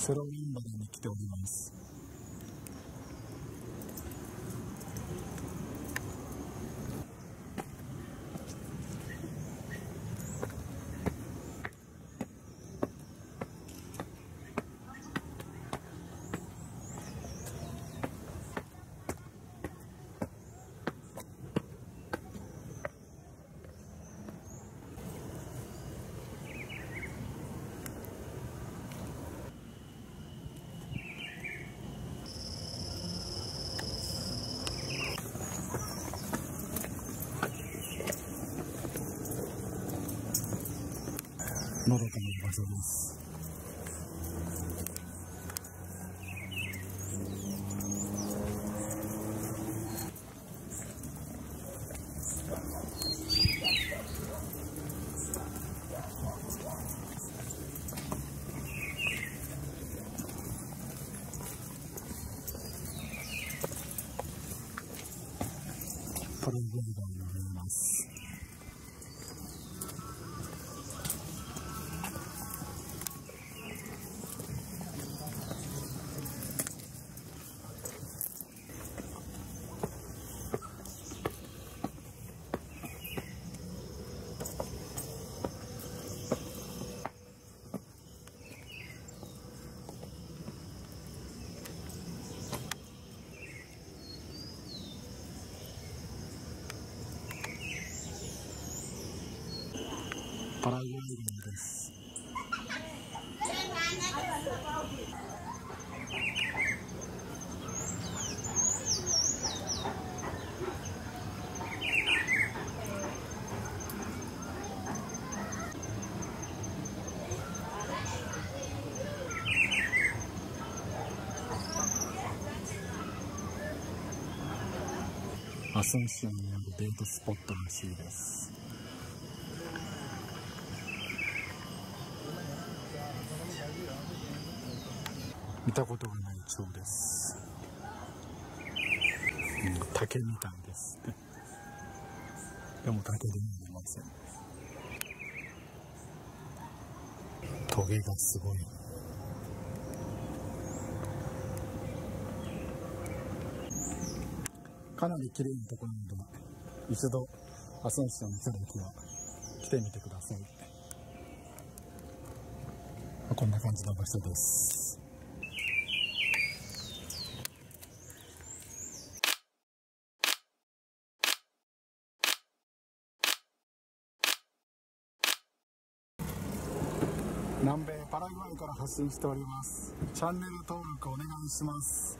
セロウィンバルに来ております。のどかな場所です。パラグライダーになります。パラグアイ川です。アソンシオンにあるデートスポットらしいです。見たことがない蝶です、うん、竹みたいですでも竹でもありません。トゲがすごい。かなり綺麗なところなので一度アソンションに来るときは来てみてください。こんな感じの場所です。南米パラグアイから発信しております。チャンネル登録お願いします。